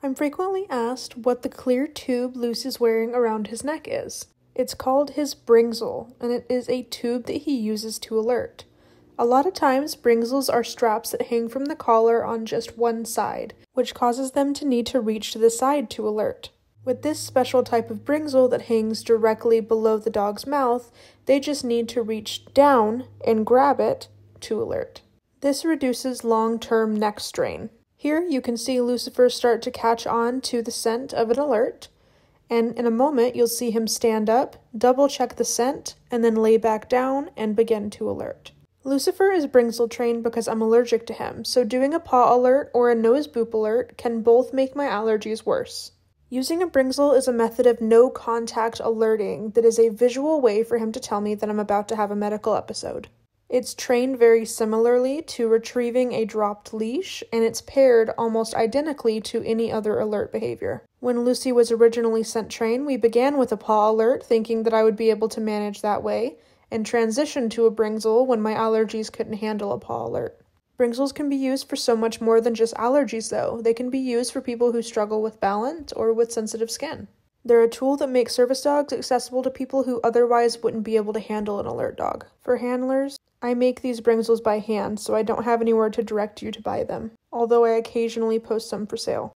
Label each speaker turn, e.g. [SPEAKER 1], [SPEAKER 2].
[SPEAKER 1] I'm frequently asked what the clear tube Luce is wearing around his neck is. It's called his bringsel, and it is a tube that he uses to alert. A lot of times, bringsels are straps that hang from the collar on just one side, which causes them to need to reach to the side to alert. With this special type of bringsel that hangs directly below the dog's mouth, they just need to reach down and grab it to alert. This reduces long term neck strain. Here you can see Lucifer start to catch on to the scent of an alert, and in a moment you'll see him stand up, double check the scent, and then lay back down and begin to alert. Lucifer is Bringsel trained because I'm allergic to him, so doing a paw alert or a nose boop alert can both make my allergies worse. Using a Bringsel is a method of no contact alerting that is a visual way for him to tell me that I'm about to have a medical episode. It's trained very similarly to retrieving a dropped leash, and it's paired almost identically to any other alert behavior. When Lucy was originally scent train, we began with a paw alert, thinking that I would be able to manage that way, and transitioned to a Bringsel when my allergies couldn't handle a paw alert. Bringsels can be used for so much more than just allergies, though. They can be used for people who struggle with balance or with sensitive skin. They're a tool that makes service dogs accessible to people who otherwise wouldn't be able to handle an alert dog. For handlers, I make these Bringsels by hand, so I don't have anywhere to direct you to buy them, although I occasionally post some for sale.